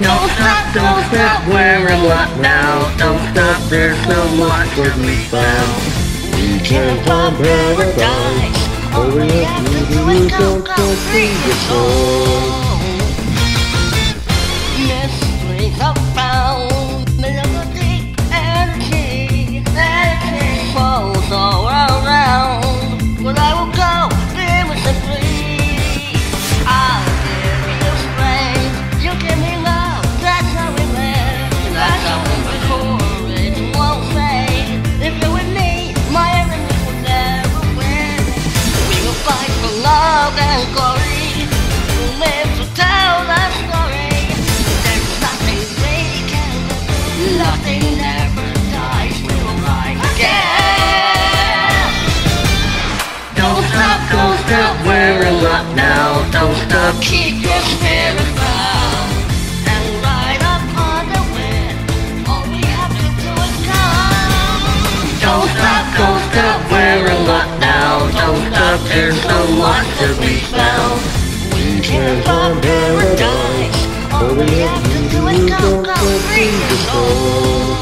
Don't stop, don't stop, we're in luck now. Don't stop, there's no much to be found. We can find paradise. All we have to do is go, go free your soul. Love and glory. We'll live to tell that story. There's nothing we can do. Nothing never dies. We will rise again. Don't stop, don't stop, we're in now. Don't stop, Keep your spirit bound and ride up on the wind. All we have to do is come. don't stop, Don't there's so much to be found. We can find paradise. All we have to do is go, go free your soul.